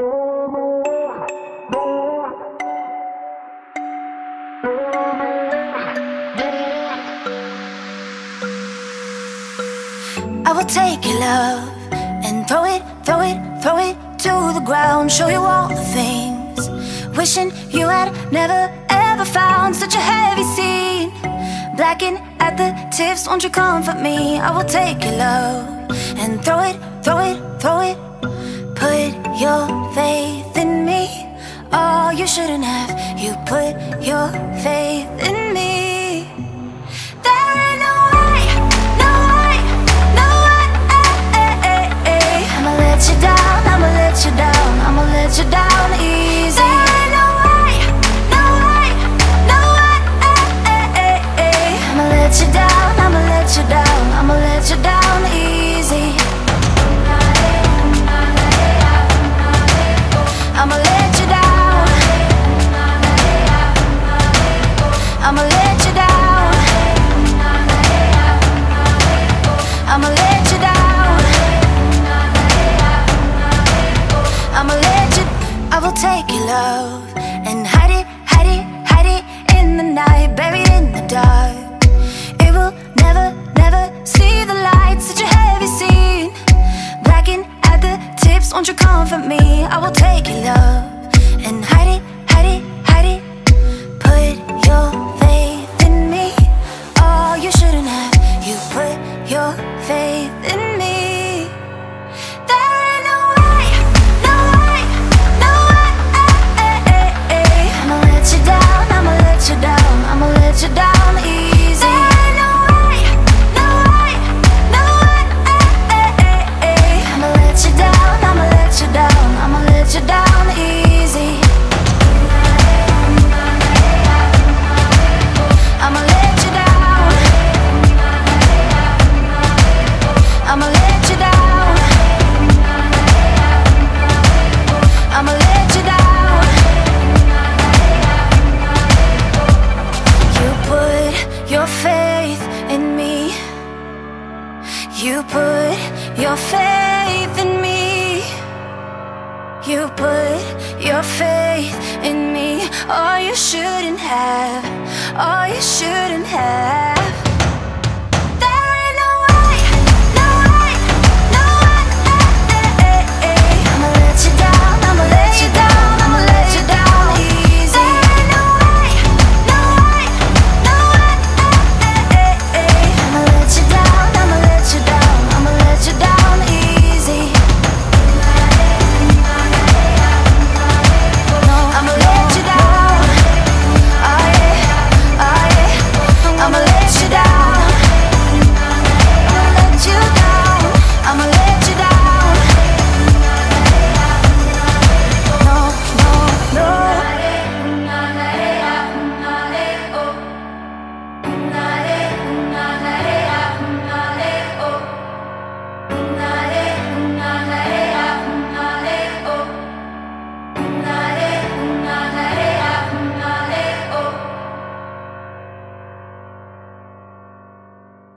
I will take your love and throw it, throw it, throw it to the ground. Show you all the things. Wishing you had never ever found such a heavy scene. Blacking at the tips, won't you comfort me? I will take your love and throw it, throw it, throw it. Put your faith in me. Oh, you shouldn't have. You put your faith in me. There ain't no way, no way, no way. I'ma let you down, I'ma let you down, I'ma let you down easy. There ain't no way, no way, no way. I'ma let you down, I'ma let you down, I'ma let you down I'ma let you down. I'ma let you. I will take your love and hide it, hide it, hide it in the night, buried in the dark. It will never, never see the light. Such a heavy scene, blacking at the tips. Won't you comfort me? I will take your love and hide You put your faith in me. You put your faith in me. Oh, you shouldn't have. Oh, you shouldn't have.